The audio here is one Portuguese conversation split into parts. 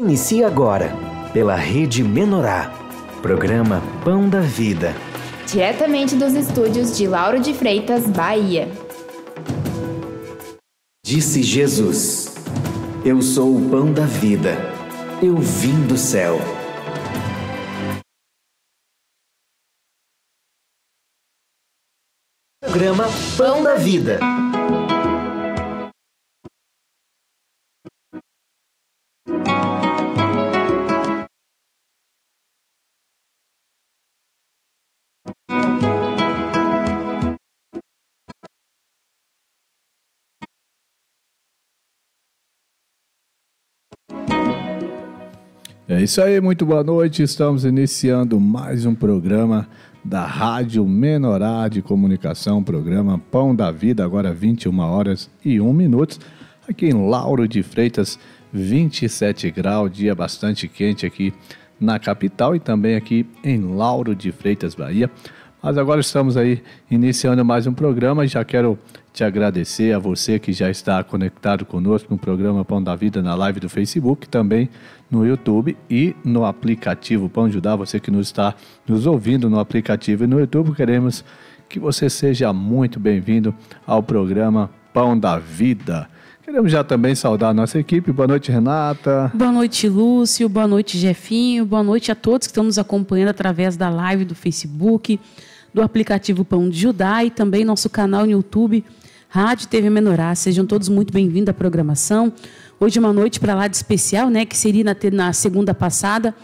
Inicia agora, pela Rede Menorá, programa Pão da Vida. Diretamente dos estúdios de Lauro de Freitas, Bahia. Disse Jesus: Eu sou o pão da vida. Eu vim do céu. Programa Pão da Vida. É isso aí, muito boa noite. Estamos iniciando mais um programa da Rádio Menorá de Comunicação, programa Pão da Vida, agora 21 horas e 1 minutos, aqui em Lauro de Freitas, 27 graus, dia bastante quente aqui na capital e também aqui em Lauro de Freitas, Bahia. Mas agora estamos aí iniciando mais um programa e já quero te agradecer a você que já está conectado conosco no programa Pão da Vida na live do Facebook, também no YouTube e no aplicativo Pão Ajudar. Você que nos está nos ouvindo no aplicativo e no YouTube, queremos que você seja muito bem-vindo ao programa Pão da Vida. Queremos já também saudar a nossa equipe. Boa noite, Renata. Boa noite, Lúcio. Boa noite, Jefinho. Boa noite a todos que estão nos acompanhando através da live do Facebook do aplicativo Pão de Judá e também nosso canal no YouTube, Rádio TV Menorá. Sejam todos muito bem-vindos à programação. Hoje uma noite para lá de especial, né, que seria na, na segunda passada,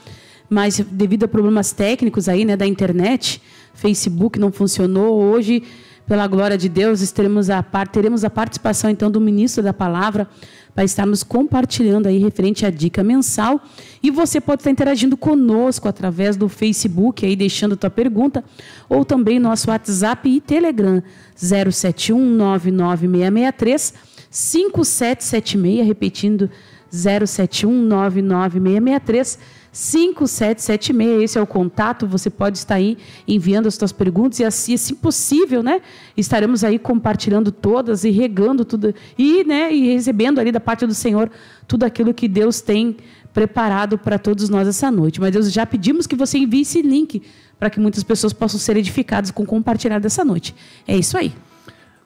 mas devido a problemas técnicos aí, né, da internet, Facebook não funcionou. Hoje, pela glória de Deus, teremos a, teremos a participação então do ministro da Palavra, para estarmos compartilhando aí referente à dica mensal. E você pode estar interagindo conosco através do Facebook, aí deixando tua pergunta, ou também nosso WhatsApp e Telegram 071 99663 5776, repetindo 071 99663 5776, esse é o contato, você pode estar aí enviando as suas perguntas e assim, se possível, né, estaremos aí compartilhando todas e regando tudo e, né, e recebendo ali da parte do Senhor tudo aquilo que Deus tem preparado para todos nós essa noite. Mas Deus já pedimos que você envie esse link para que muitas pessoas possam ser edificadas com compartilhar dessa noite. É isso aí.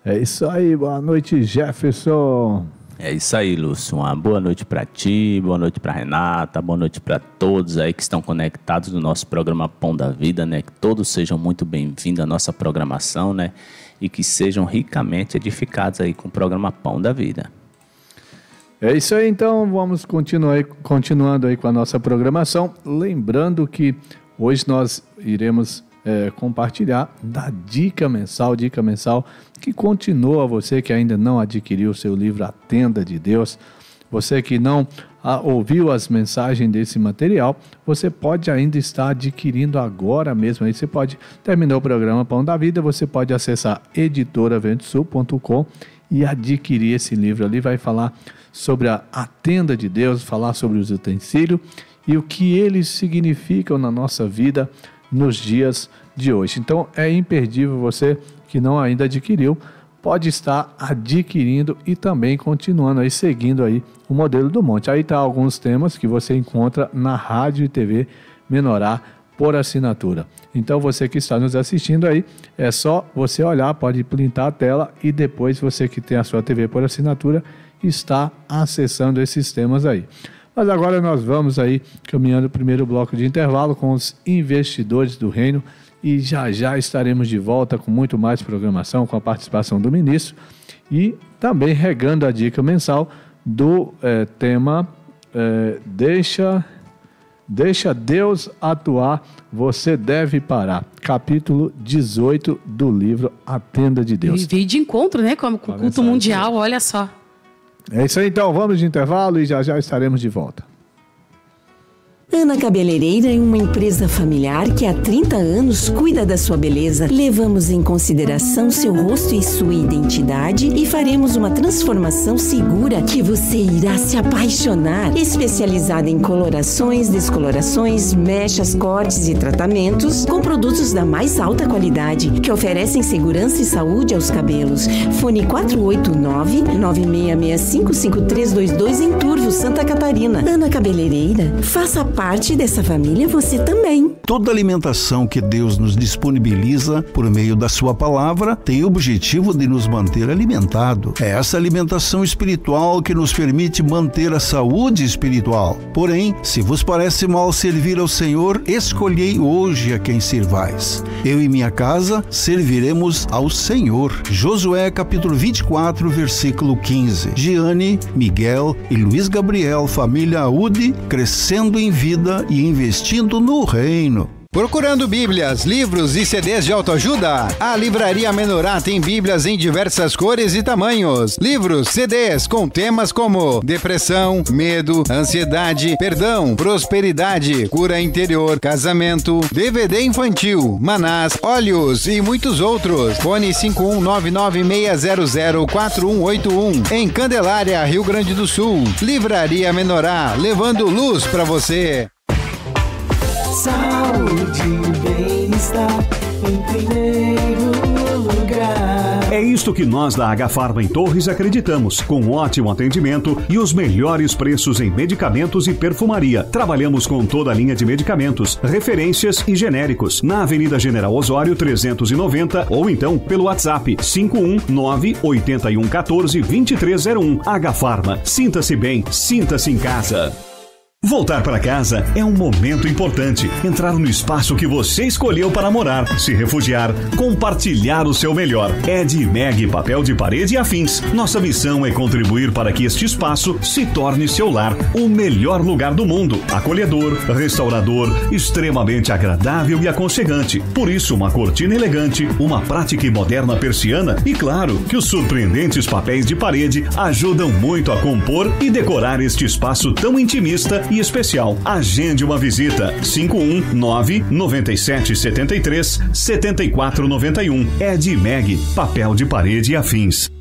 É isso aí, boa noite, Jefferson. É isso aí, Lúcio. Uma boa noite para ti, boa noite para Renata, boa noite para todos aí que estão conectados no nosso programa Pão da Vida, né? Que todos sejam muito bem-vindos à nossa programação, né? E que sejam ricamente edificados aí com o programa Pão da Vida. É isso aí, então vamos continuar, continuando aí com a nossa programação. Lembrando que hoje nós iremos é, compartilhar da dica mensal, dica mensal que continua você que ainda não adquiriu o seu livro A Tenda de Deus, você que não ah, ouviu as mensagens desse material, você pode ainda estar adquirindo agora mesmo. Aí você pode terminar o programa Pão da Vida, você pode acessar editoraventosul.com e adquirir esse livro ali. Vai falar sobre a, a tenda de Deus, falar sobre os utensílios e o que eles significam na nossa vida nos dias de hoje. Então é imperdível você que não ainda adquiriu, pode estar adquirindo e também continuando aí seguindo aí o modelo do monte. Aí tá alguns temas que você encontra na rádio e TV Menorá por assinatura. Então você que está nos assistindo aí, é só você olhar, pode printar a tela e depois você que tem a sua TV por assinatura está acessando esses temas aí. Mas agora nós vamos aí caminhando o primeiro bloco de intervalo com os investidores do reino e já já estaremos de volta com muito mais programação com a participação do ministro e também regando a dica mensal do é, tema é, deixa deixa Deus atuar, você deve parar. Capítulo 18 do livro A Tenda de Deus. E veio de encontro, né, com o culto mundial, olha só. É isso aí, então, vamos de intervalo e já já estaremos de volta. Ana Cabeleireira é uma empresa familiar que há 30 anos cuida da sua beleza. Levamos em consideração seu rosto e sua identidade e faremos uma transformação segura que você irá se apaixonar. Especializada em colorações, descolorações, mechas, cortes e tratamentos com produtos da mais alta qualidade que oferecem segurança e saúde aos cabelos. Fone 489 9665 5322 em Turvo, Santa Catarina. Ana Cabeleireira, faça parte parte dessa família você também. Toda alimentação que Deus nos disponibiliza por meio da Sua palavra tem o objetivo de nos manter alimentados. É essa alimentação espiritual que nos permite manter a saúde espiritual. Porém, se vos parece mal servir ao Senhor, escolhei hoje a quem servais. Eu e minha casa serviremos ao Senhor. Josué capítulo 24, versículo 15. Giane, Miguel e Luiz Gabriel, família Audi, crescendo em vida vida e investindo no reino. Procurando Bíblias, livros e CDs de autoajuda? A Livraria Menorá tem Bíblias em diversas cores e tamanhos. Livros, CDs com temas como depressão, medo, ansiedade, perdão, prosperidade, cura interior, casamento, DVD infantil, manás, óleos e muitos outros. Fone 51996004181 em Candelária, Rio Grande do Sul. Livraria Menorá, levando luz para você. Saúde e bem-estar em primeiro lugar. É isto que nós da H-Farma em Torres acreditamos, com ótimo atendimento e os melhores preços em medicamentos e perfumaria. Trabalhamos com toda a linha de medicamentos, referências e genéricos, na Avenida General Osório 390 ou então pelo WhatsApp 519 8114 2301. H-Farma. Sinta-se bem, sinta-se em casa. Voltar para casa é um momento importante. Entrar no espaço que você escolheu para morar, se refugiar, compartilhar o seu melhor. Ed Meg Papel de Parede e Afins. Nossa missão é contribuir para que este espaço se torne seu lar, o melhor lugar do mundo. Acolhedor, restaurador, extremamente agradável e aconchegante. Por isso, uma cortina elegante, uma prática e moderna persiana e, claro, que os surpreendentes papéis de parede ajudam muito a compor e decorar este espaço tão intimista e especial. Agende uma visita. 519 9773 7491. Ed Meg, papel de parede e afins.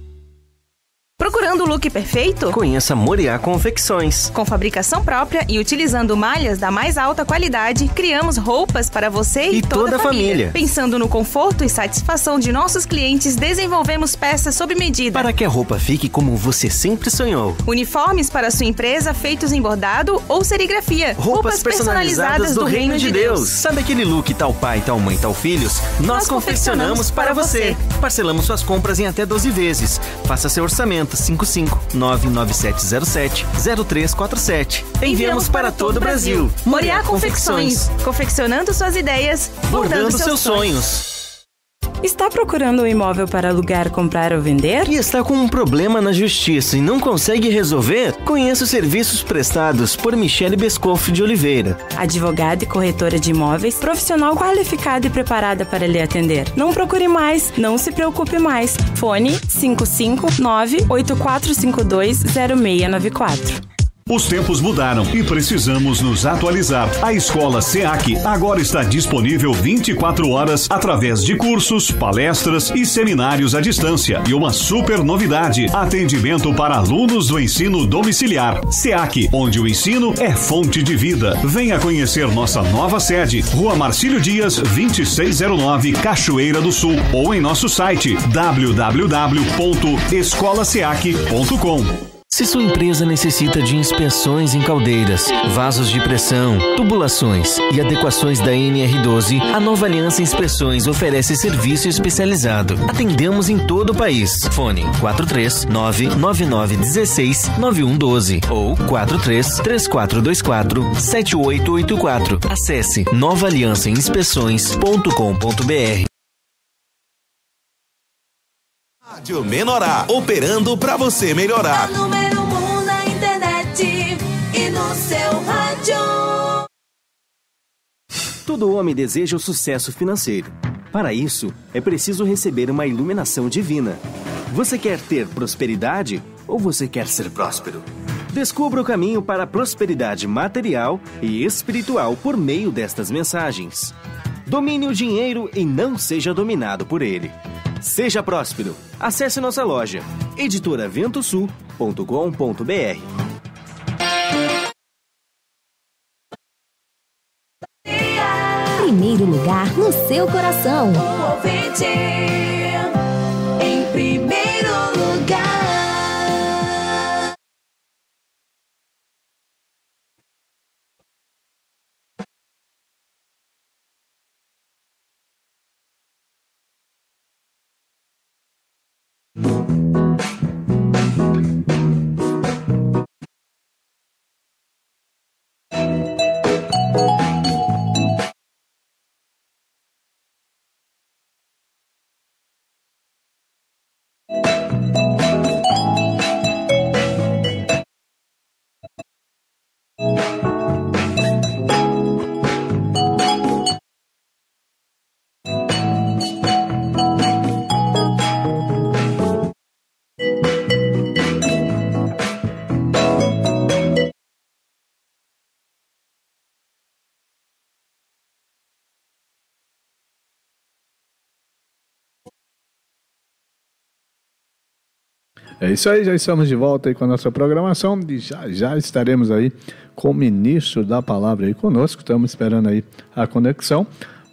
Procurando o look perfeito? Conheça Moriá Confecções. Com fabricação própria e utilizando malhas da mais alta qualidade, criamos roupas para você e, e toda, toda, a família. família. Pensando no conforto e satisfação de nossos clientes, desenvolvemos peças sob medida. Para que a roupa fique como você sempre sonhou. Uniformes para sua empresa feitos em bordado ou serigrafia. Roupas, Roupas personalizadas, personalizadas do, do, Reino de Deus. Deus. Sabe aquele look tal pai, tal mãe, tal filhos? Nós, Nós confeccionamos, confeccionamos para você. você. Parcelamos suas compras em até 12 vezes. Faça seu orçamento 55 99707 0347. Enviamos para todo o Brasil. Moriá Confecções. Confeccionando suas ideias, bordando, seus, seus sonhos. sonhos. Está procurando um imóvel para alugar, comprar ou vender? E está com um problema na justiça e não consegue resolver? Conheça os serviços prestados por Michele Bescoff de Oliveira. Advogada e corretora de imóveis, profissional qualificada e preparada para lhe atender. Não procure mais, não se preocupe mais. Fone 559 8452 0694. Os tempos mudaram e precisamos nos atualizar. A Escola SEAC agora está disponível 24 horas através de cursos, palestras e seminários à distância. E uma super novidade: atendimento para alunos do ensino domiciliar. SEAC, onde o ensino é fonte de vida. Venha conhecer nossa nova sede, Rua Marcílio Dias, 2609, Cachoeira do Sul, ou em nosso site www.escolaseac.com. Se sua empresa necessita de inspeções em caldeiras, vasos de pressão, tubulações e adequações da NR12, a Nova Aliança Inspeções oferece serviço especializado. Atendemos em todo o país. Fone 43999169112 ou 4334247884. Acesse novaaliançainspeções.com.br. Rádio Menorá, operando para você melhorar. A número 1 um na internet e no seu rádio. Todo homem deseja o sucesso financeiro. Para isso, é preciso receber uma iluminação divina. Você quer ter prosperidade ou você quer ser próspero? Descubra o caminho para a prosperidade material e espiritual por meio destas mensagens. Domine o dinheiro e não seja dominado por ele. Seja próspero. Acesse nossa loja editoraventosul.com.br. Primeiro lugar no seu coração. É isso aí, já estamos de volta aí com a nossa programação e já, já estaremos aí com o ministro da palavra aí conosco, estamos esperando aí a conexão.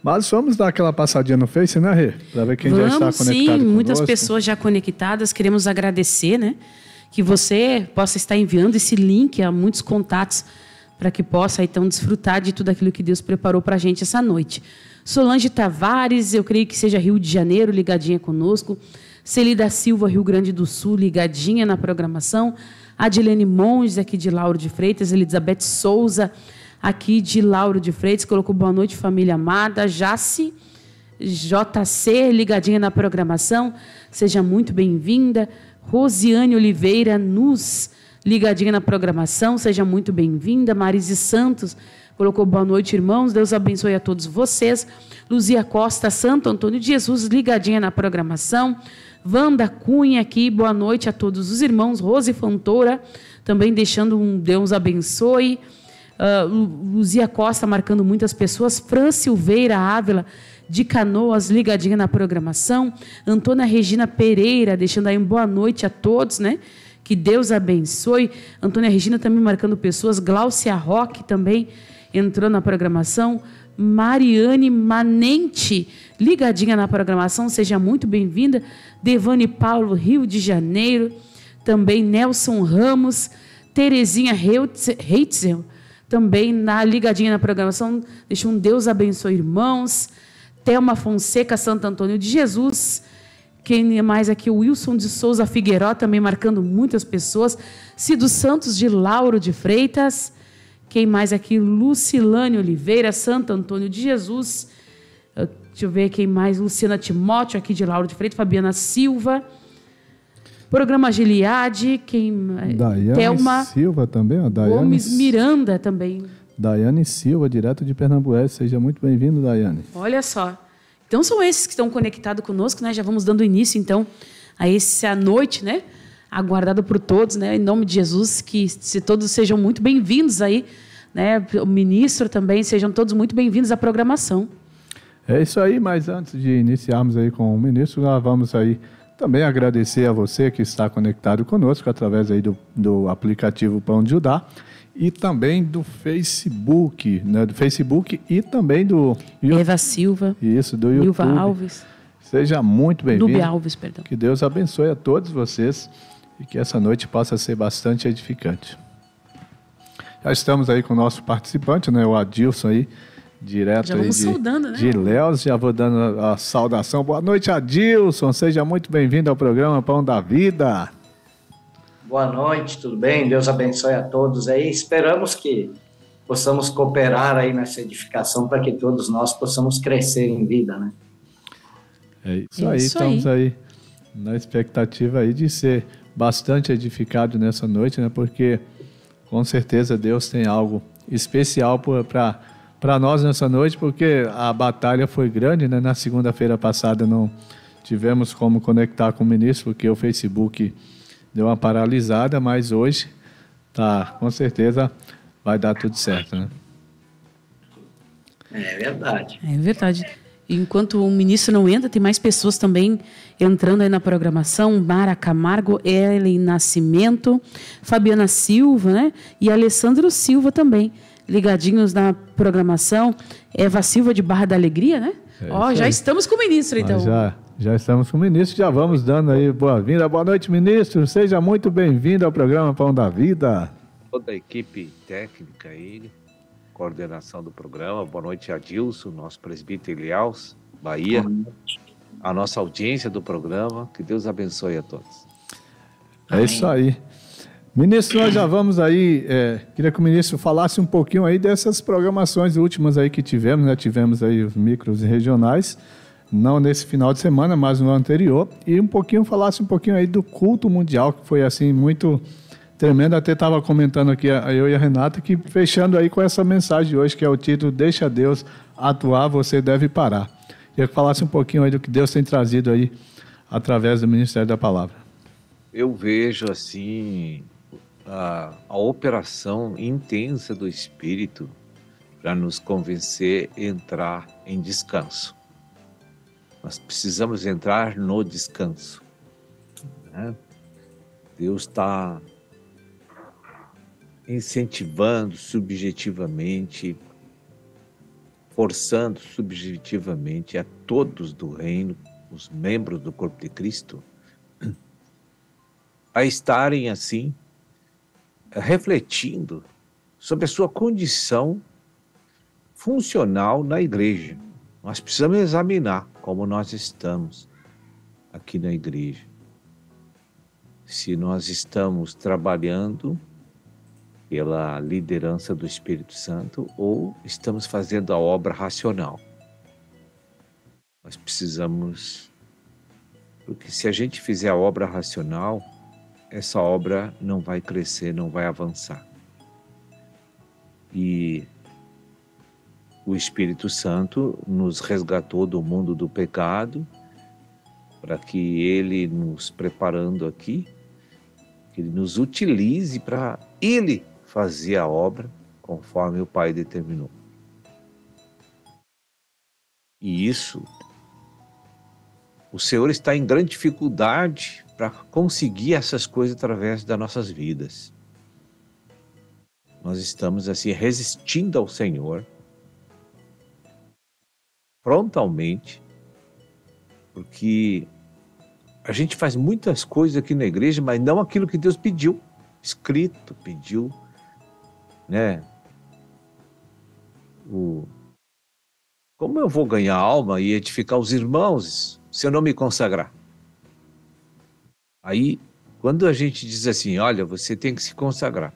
Mas vamos dar aquela passadinha no Face, né, Rê? Para ver quem Vamos, já está conectado sim, conosco. muitas pessoas já conectadas. Queremos agradecer, né? Que você possa estar enviando esse link a muitos contatos para que possa então desfrutar de tudo aquilo que Deus preparou para a gente essa noite. Solange Tavares, eu creio que seja Rio de Janeiro, ligadinha conosco. Celida Silva, Rio Grande do Sul, ligadinha na programação. Adilene Monges, aqui de Lauro de Freitas. Elizabeth Souza, aqui de Lauro de Freitas, colocou boa noite, família amada. Jace JC, ligadinha na programação. Seja muito bem-vinda. Rosiane Oliveira, nos ligadinha na programação. Seja muito bem-vinda. Marise Santos colocou boa noite, irmãos. Deus abençoe a todos vocês. Luzia Costa, Santo Antônio de Jesus, ligadinha na programação. Wanda Cunha aqui, boa noite a todos os irmãos. Rose Fontoura, também deixando um Deus abençoe. Uh, Luzia Costa marcando muitas pessoas. Fran Silveira Ávila, de Canoas, ligadinha na programação. Antônia Regina Pereira, deixando aí uma boa noite a todos, né? Que Deus abençoe. Antônia Regina também marcando pessoas. Gláucia Roque também entrou na programação. Mariane Manente, ligadinha na programação, seja muito bem-vinda. Devane Paulo, Rio de Janeiro. Também Nelson Ramos, Terezinha Heitzel, também na ligadinha na programação. Deixa um Deus abençoe, irmãos. Thelma Fonseca, Santo Antônio de Jesus. Quem mais aqui? O Wilson de Souza Figueiró, também marcando muitas pessoas. Cido Santos de Lauro de Freitas. Quem mais aqui? Lucilane Oliveira, Santo Antônio de Jesus. Uh, Deixa eu ver quem mais. Luciana Timóteo, aqui de Lauro de Freitas. Fabiana Silva. Programa Giliade. Quem? Daiane Thelma Silva também, ó. Daiane, Gomes Miranda também. Daiane Silva, direto de Pernambués. Seja muito bem-vindo, Daiane. Olha só. Então são esses que estão conectados conosco, né? Já vamos dando início, então, a essa noite, né? Aguardada por todos, né? Em nome de Jesus, que se todos sejam muito bem-vindos aí, né? O ministro também, sejam todos muito bem-vindos à programação. É isso aí, mas antes de iniciarmos aí com o ministro, nós vamos aí também agradecer a você que está conectado conosco através aí do, do aplicativo Pão de Judá e também do Facebook, né? Do Facebook e também do Eva Silva. Isso, do YouTube. Ilva Alves. Seja muito bem-vindo. Nube Alves, perdão. Que Deus abençoe a todos vocês e que essa noite possa ser bastante edificante. Já estamos aí com o nosso participante, né? O Adilson aí, direto Já aí de, saudando, né? de Léus. Já vou dando a, saudação. Boa noite, Adilson. Seja muito bem-vindo ao programa Pão da Vida. Boa noite, tudo bem? Deus abençoe a todos aí. Esperamos que possamos cooperar aí nessa edificação para que todos nós possamos crescer em vida, né? É isso É aí, isso estamos aí. aí. na expectativa aí de ser bastante edificado nessa noite, né? Porque com certeza Deus tem algo especial para para nós nessa noite, porque a batalha foi grande, né? Na segunda-feira passada não tivemos como conectar com o ministro, porque o Facebook deu uma paralisada, mas hoje Tá, com certeza vai dar tudo certo, né? É verdade. É verdade. Enquanto o ministro não entra, tem mais pessoas também entrando aí na programação. Mara Camargo, Ellen Nascimento, Fabiana Silva, né? E Alessandro Silva também, ligadinhos na programação. Eva Silva de Barra da Alegria, né? É Ó, já estamos com o ministro, então. Já, já estamos com o ministro, já vamos dando aí boa-vinda. Boa noite, ministro. Seja muito bem-vindo ao programa Pão da Vida. toda a equipe técnica aí, coordenação do programa. Boa noite, Adilson, nosso presbítero Ilhaus, Bahia. A nossa audiência do programa. Que Deus abençoe a todos. É isso aí. Ministro, nós já vamos aí. é, queria que o ministro falasse um pouquinho aí dessas programações últimas aí que tivemos, né? Tivemos aí os micros regionais, não nesse final de semana, mas no anterior. E um pouquinho, falasse um pouquinho aí do culto mundial, que foi assim, muito tremendo. Até estava comentando aqui, eu e a Renata, que fechando aí com essa mensagem hoje, que é o título Deixa Deus atuar, você deve parar. Queria que falasse um pouquinho aí do que Deus tem trazido aí através do Ministério da Palavra. Eu vejo assim a, a operação intensa do Espírito para nos convencer a entrar em descanso. Nós precisamos entrar no descanso. né? Deus está incentivando subjetivamente, forçando subjetivamente a todos do reino, os membros do corpo de Cristo, a estarem assim, refletindo sobre a sua condição funcional na igreja. Nós precisamos examinar como nós estamos aqui na igreja. Se nós estamos trabalhando pela liderança do Espírito Santo ou estamos fazendo a obra racional. Nós precisamos, porque se a gente fizer a obra racional, essa obra não vai crescer, não vai avançar. E o Espírito Santo nos resgatou do mundo do pecado, para que ele nos preparando aqui, que ele nos utilize para ele fazer a obra conforme o Pai determinou. E isso, o Senhor está em grande dificuldade para conseguir essas coisas através das nossas vidas. Nós estamos assim resistindo ao Senhor frontalmente, porque a gente faz muitas coisas aqui na igreja, mas não aquilo que Deus pediu, escrito, pediu, né? O como eu vou ganhar alma e edificar os irmãos se eu não me consagrar? Aí, quando a gente diz assim, olha, você tem que se consagrar.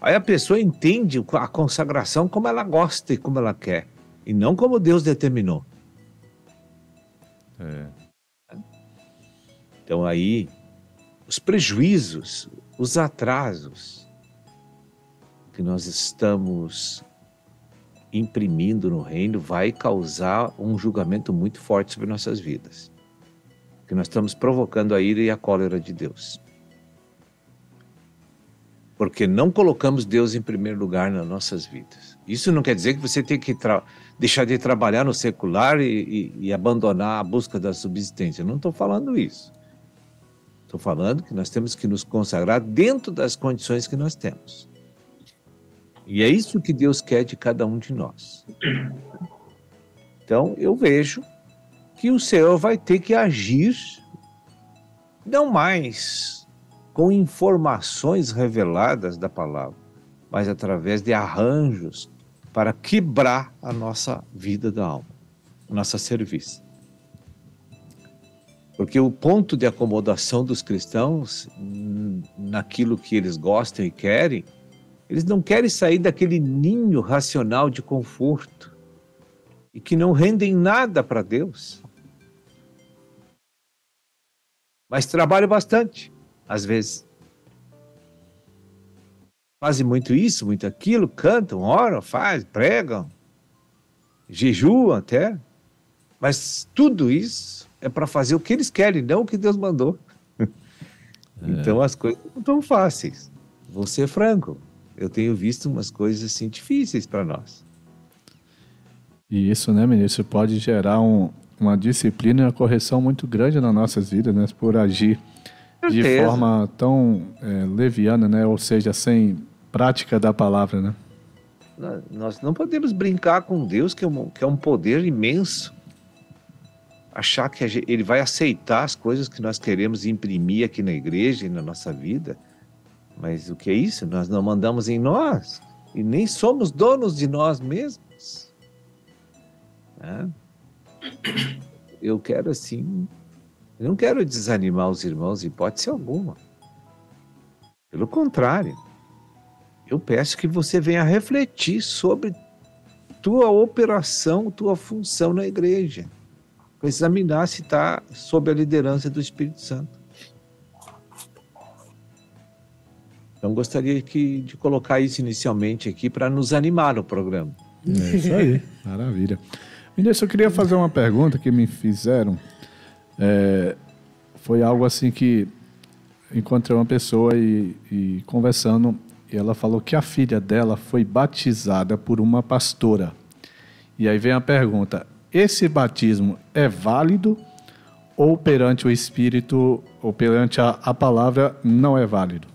Aí a pessoa entende a consagração como ela gosta e como ela quer, e não como Deus determinou. Então aí, os prejuízos, os atrasos que nós estamos imprimindo no reino vai causar um julgamento muito forte sobre nossas vidas. Que nós estamos provocando a ira e a cólera de Deus. Porque não colocamos Deus em primeiro lugar nas nossas vidas. Isso não quer dizer que você tem que deixar de trabalhar no secular e, e- e abandonar a busca da subsistência. Não estou falando isso. Estou falando que nós temos que nos consagrar dentro das condições que nós temos. E é isso que Deus quer de cada um de nós. Então, eu vejo que o Senhor vai ter que agir não mais com informações reveladas da palavra, mas através de arranjos para quebrar a nossa vida da alma, nossa serviço. Porque o ponto de acomodação dos cristãos naquilo que eles gostam e querem, eles não querem sair daquele ninho racional de conforto e que não rendem nada para Deus. Mas trabalham bastante, às vezes. Fazem muito isso, muito aquilo, cantam, oram, fazem, pregam, jejuam até. Mas tudo isso é para fazer o que eles querem, não o que Deus mandou. Então as coisas não estão fáceis. vou ser franco, eu tenho visto umas coisas assim difíceis para nós. E isso, né, ministro, pode gerar um, uma disciplina e uma correção muito grande nas nossas vidas, né, por agir de forma tão é, leviana, né, ou seja, sem prática da palavra, né? Nós- não podemos brincar com Deus, que é um, que é um poder imenso. Achar que a gen- Ele vai aceitar as coisas que nós queremos imprimir aqui na igreja e na nossa vida. Mas o que é isso? Nós não mandamos em nós. E nem somos donos de nós mesmos. né? Eu quero assim. Eu não quero desanimar os irmãos, hipótese alguma. Pelo contrário. Eu peço que você venha refletir sobre tua operação, tua função na igreja. Para examinar se está sob a liderança do Espírito Santo. Então, gostaria que, de colocar isso inicialmente aqui para nos animar no programa. É isso aí, maravilha. Ministro, eu queria fazer uma pergunta que me fizeram. É, foi algo assim que encontrei uma pessoa e, e conversando, e ela falou que a filha dela foi batizada por uma pastora. E aí vem a pergunta: esse batismo é válido ou perante o Espírito ou perante a, a palavra não é válido?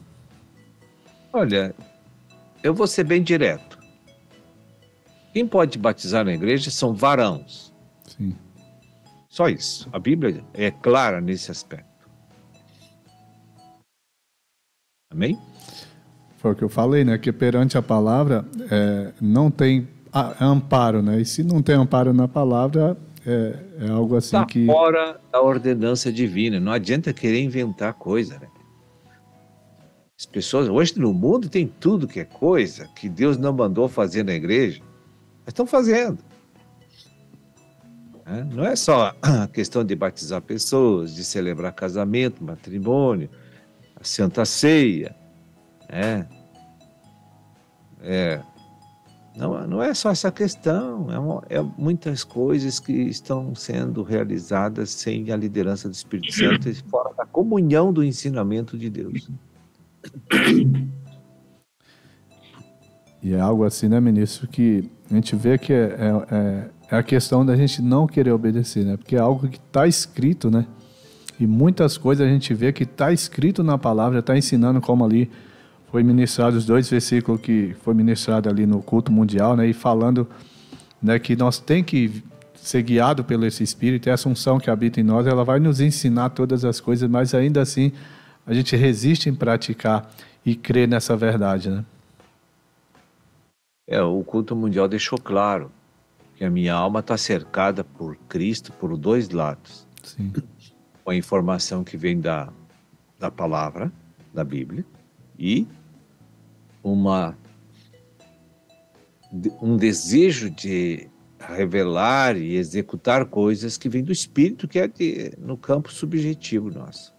Olha, eu vou ser bem direto. Quem pode batizar na igreja são varãos. Sim. Só isso. A Bíblia é clara nesse aspecto. Amém? Foi o que eu falei, né? Que perante a palavra é, não tem amparo, né? E se não tem amparo na palavra, é, é algo assim Está que. fora da ordenança divina. Não adianta querer inventar coisa, né? As pessoas, hoje no mundo tem tudo que é coisa que Deus não mandou fazer na igreja, mas estão fazendo. né? Não é só a questão de batizar pessoas, de celebrar casamento, matrimônio, a Santa Ceia, né? É, não, não é só essa questão, é, uma- é muitas coisas que estão sendo realizadas sem a liderança do Espírito Santo e fora da comunhão do ensinamento de Deus. E é algo assim, né, ministro, que a gente vê que é, é- é- é a questão da gente não querer obedecer, né? Porque é algo que está escrito, né? E muitas coisas a gente vê que está escrito na palavra, está ensinando como ali foi ministrado os dois versículos que foi ministrado ali no culto mundial, né? E falando né, que nós tem que ser guiado pelo esse Espírito, essa unção que habita em nós, ela vai nos ensinar todas as coisas, mas ainda assim a gente resiste em praticar e crer nessa verdade, né? É, o culto mundial deixou claro que a minha alma está cercada por Cristo por dois lados. Sim. Com a informação que vem da, da palavra, da Bíblia, e uma, um desejo de revelar e executar coisas que vem do Espírito, que é de- no campo subjetivo nosso.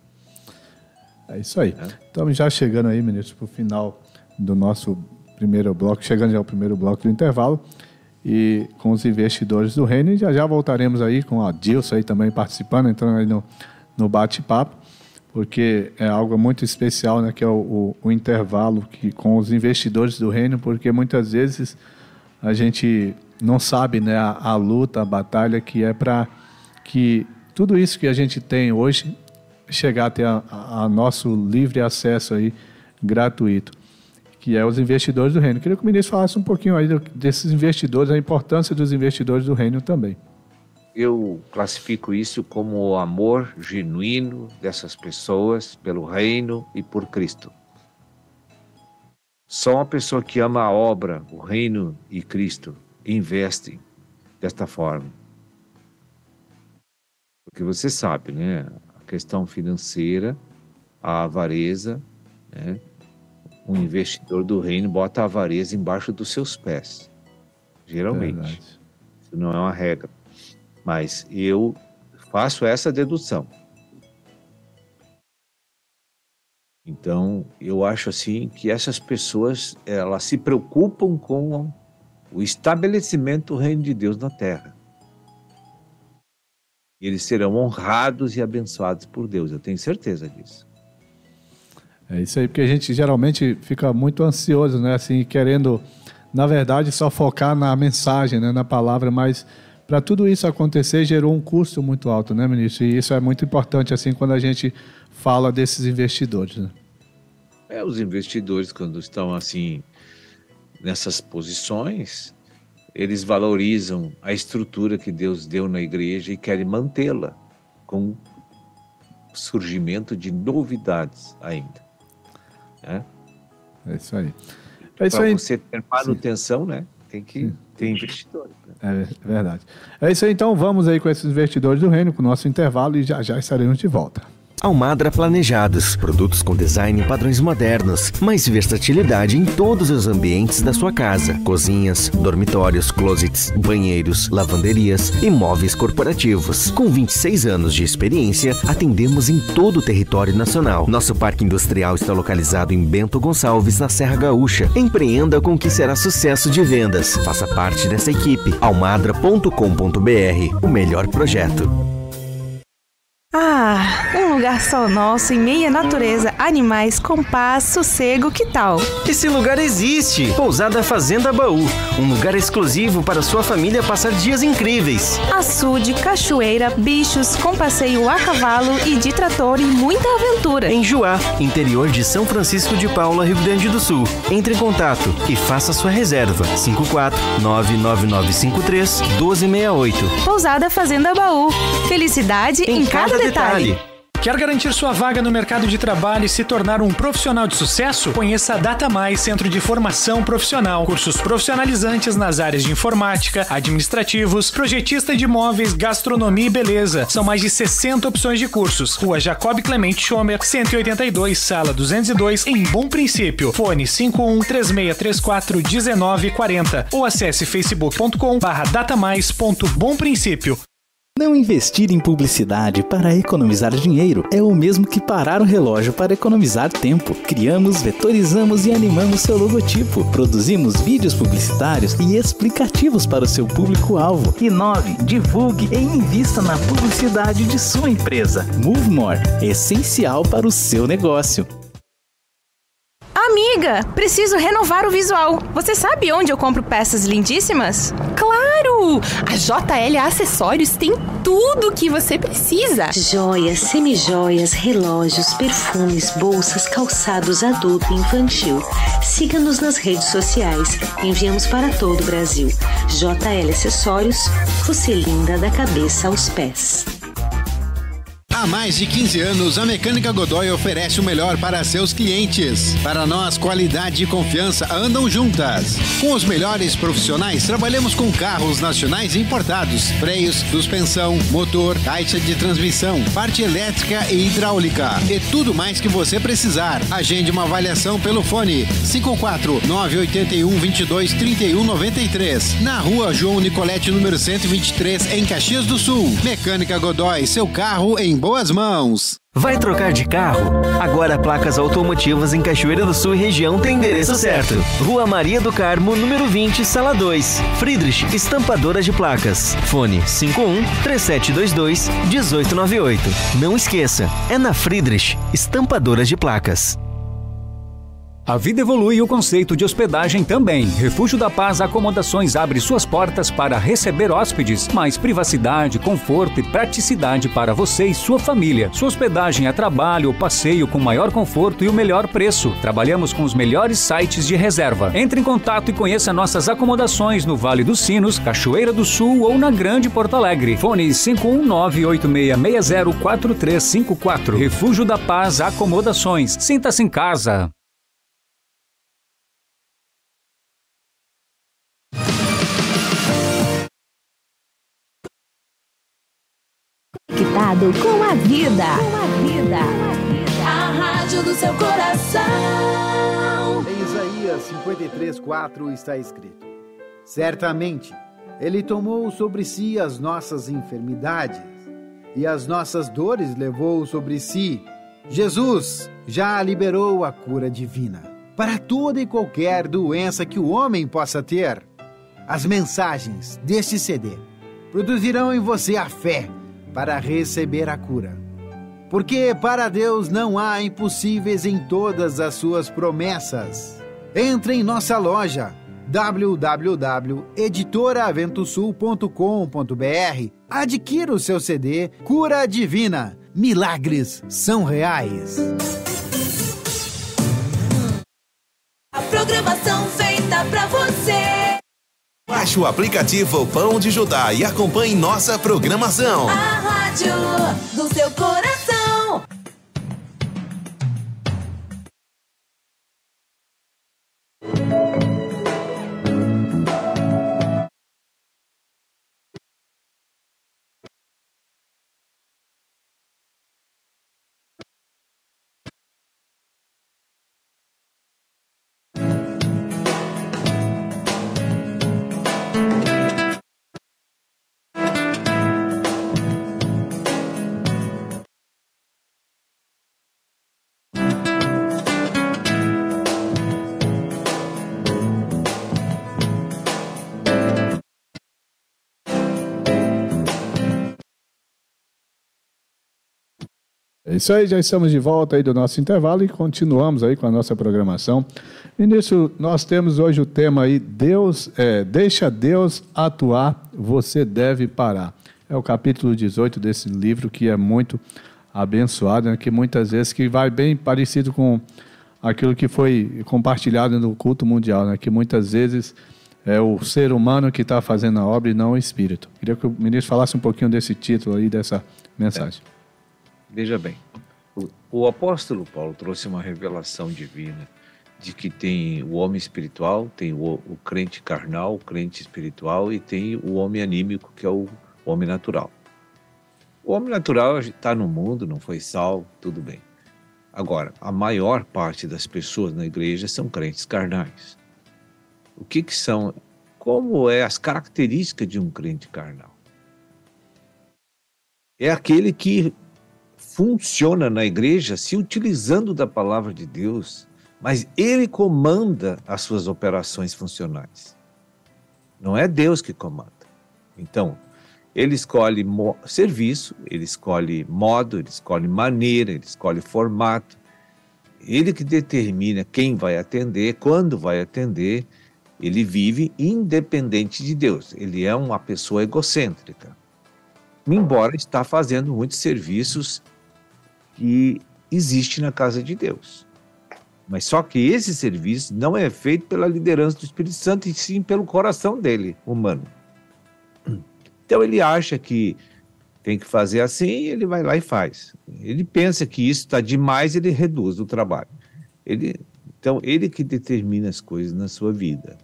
É isso aí. Estamos já chegando aí, ministro, para o final do nosso primeiro bloco, chegando já ao primeiro bloco do intervalo, e com os investidores do reino, e já já voltaremos aí com a Dilson aí também participando, entrando aí no, no bate-papo, porque é algo muito especial, né, que é o, o, o intervalo que, com os investidores do reino, porque muitas vezes a gente não sabe né, a, a luta, a batalha que é para que tudo isso que a gente tem hoje chegar até a, a- nosso livre acesso aí gratuito, que é os investidores do reino. Queria que o ministro falasse um pouquinho aí desses investidores, a importância dos investidores do reino também. Eu classifico isso como o amor genuíno dessas pessoas pelo reino e por Cristo. Só uma pessoa que ama a obra, o reino e Cristo investe desta forma. Porque você sabe, né? Questão financeira, a avareza, né? Um investidor do reino bota a avareza embaixo dos seus pés. Geralmente. Verdade. Isso não é uma regra. Mas eu faço essa dedução. Então, eu acho assim que essas pessoas, elas se preocupam com o estabelecimento do reino de Deus na terra. E eles serão honrados e abençoados por Deus, eu tenho certeza disso. É isso aí, porque a gente geralmente fica muito ansioso, né? Assim, querendo, na verdade, só focar na mensagem, né? na palavra, mas para tudo isso acontecer gerou um custo muito alto, né, ministro? E isso é muito importante, assim, quando a gente fala desses investidores, né? É, os investidores, quando estão assim, nessas posições, eles valorizam a estrutura que Deus deu na igreja e querem mantê-la com surgimento de novidades ainda. Né? É isso aí. É isso Para aí. você ter manutenção, né? Tem que Sim. ter investidores. né? É verdade. É isso aí, então vamos aí com esses investidores do reino, com o nosso intervalo e já já estaremos de volta. Almadra Planejados, produtos com design e padrões modernos, mais versatilidade em todos os ambientes da sua casa: cozinhas, dormitórios, closets, banheiros, lavanderias e móveis corporativos. Com 26 anos de experiência, atendemos em todo o território nacional. Nosso parque industrial está localizado em Bento Gonçalves, na Serra Gaúcha. Empreenda com o que será sucesso de vendas. Faça parte dessa equipe. almadra.com.br, o melhor projeto. Lugar só nosso, em meia natureza, animais com paz, sossego, que tal? Esse lugar existe! Pousada Fazenda Baú. Um lugar exclusivo para sua família passar dias incríveis. Açude, cachoeira, bichos, com passeio a cavalo e de trator e muita aventura. Em Juá, interior de São Francisco de Paula, Rio Grande do Sul. Entre em contato e faça sua reserva. 54 99953 1268. Pousada Fazenda Baú. Felicidade em, cada, detalhe. Quer garantir sua vaga no mercado de trabalho e se tornar um profissional de sucesso? Conheça a Data Mais Centro de Formação Profissional. Cursos profissionalizantes nas áreas de informática, administrativos, projetista de imóveis, gastronomia e beleza. São mais de 60 opções de cursos. Rua Jacob Clemente Schomer, 182, sala 202, em Bom Princípio. Fone 51 3634 1940 ou acesse facebook.com barra datamais.bomprincípio. Não investir em publicidade para economizar dinheiro é o mesmo que parar o relógio para economizar tempo. Criamos, vetorizamos e animamos seu logotipo. Produzimos vídeos publicitários e explicativos para o seu público-alvo. Inove, divulgue e invista na publicidade de sua empresa. Move More, essencial para o seu negócio. Amiga, preciso renovar o visual. Você sabe onde eu compro peças lindíssimas? Claro! A JL Acessórios tem tudo o que você precisa. Joias, semijoias, relógios, perfumes, bolsas, calçados adulto e infantil. Siga-nos nas redes sociais. Enviamos para todo o Brasil. JL Acessórios, você linda da cabeça aos pés. Há mais de 15 anos, a Mecânica Godoy oferece o melhor para seus clientes. Para nós, qualidade e confiança andam juntas. Com os melhores profissionais, trabalhamos com carros nacionais importados, freios, suspensão, motor, caixa de transmissão, parte elétrica e hidráulica e tudo mais que você precisar. Agende uma avaliação pelo fone 54 981 22 31 93 na rua João Nicolete, número 123, em Caxias do Sul. Mecânica Godoy, seu carro em boas mãos. Vai trocar de carro? Agora Placas Automotivas em Cachoeira do Sul e região tem endereço certo. Rua Maria do Carmo, número 20, sala 2. Friedrich, estampadora de placas. Fone 51 3722 1898. Não esqueça, é na Friedrich, estampadoras de placas. A vida evolui e o conceito de hospedagem também. Refúgio da Paz Acomodações abre suas portas para receber hóspedes, mais privacidade, conforto e praticidade para você e sua família. Sua hospedagem é trabalho ou passeio com maior conforto e o melhor preço. Trabalhamos com os melhores sites de reserva. Entre em contato e conheça nossas acomodações no Vale dos Sinos, Cachoeira do Sul ou na Grande Porto Alegre. Fone 51986604354. Refúgio da Paz Acomodações. Sinta-se em casa. Conectado com a vida. Com a vida. A rádio do seu coração. Em Isaías 53, 4 está escrito: Certamente, Ele tomou sobre si as nossas enfermidades e as nossas dores levou sobre si. Jesus já liberou a cura divina para toda e qualquer doença que o homem possa ter. As mensagens deste CD produzirão em você a fé para receber a cura. porque para Deus não há impossíveis em todas as suas promessas. Entre em nossa loja www.editoraventosul.com.br. Adquira o seu CD Cura Divina. Milagres são reais. A programação feita pra você. Baixe o aplicativo Pão de Judá e acompanhe nossa programação. A rádio do seu coração. É isso aí, já estamos de volta aí do nosso intervalo e continuamos aí com a nossa programação. E nisso nós temos hoje o tema aí, Deus, é, deixa Deus atuar, você deve parar. É o capítulo 18 desse livro que é muito abençoado, né, que muitas vezes que vai bem parecido com aquilo que foi compartilhado no culto mundial, né, que muitas vezes é o ser humano que está fazendo a obra e não o espírito. Queria que o ministro falasse um pouquinho desse título aí, dessa mensagem. Veja bem, o, o apóstolo Paulo trouxe uma revelação divina de que tem o homem espiritual, tem o, o crente carnal, o crente espiritual e tem o homem anímico, que é o homem natural. O homem natural está no mundo, não foi salvo, tudo bem. Agora, a maior parte das pessoas na igreja são crentes carnais. O que, que são? Como é as características de um crente carnal? É aquele que funciona na igreja se utilizando da palavra de Deus, mas ele comanda as suas operações funcionais. Não é Deus que comanda. Então, ele escolhe serviço, ele escolhe modo, ele escolhe maneira, ele escolhe formato. Ele que determina quem vai atender, quando vai atender. Ele vive independente de Deus. Ele é uma pessoa egocêntrica. Embora está fazendo muitos serviços que existe na casa de Deus. Mas só que esse serviço não é feito pela liderança do Espírito Santo, e sim pelo coração dele, humano. Então ele acha que tem que fazer assim, ele vai lá e faz. Ele pensa que isso está demais, ele reduz o trabalho. Ele, então, ele que determina as coisas na sua vida.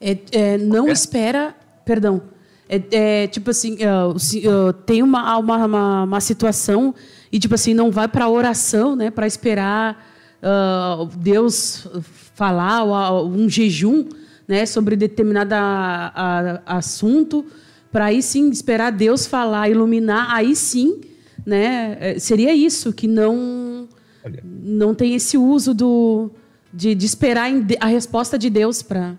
É, é, não é? espera, perdão, é, é tipo assim, uh, uh, tem uma, uma, uma, uma situação e tipo assim não vai para a oração, né, para esperar uh, Deus falar ou, um jejum, né, sobre determinado a, a, assunto, para aí sim esperar Deus falar, iluminar, aí sim, né, seria isso que não Olha. não tem esse uso do de, de esperar a resposta de Deus para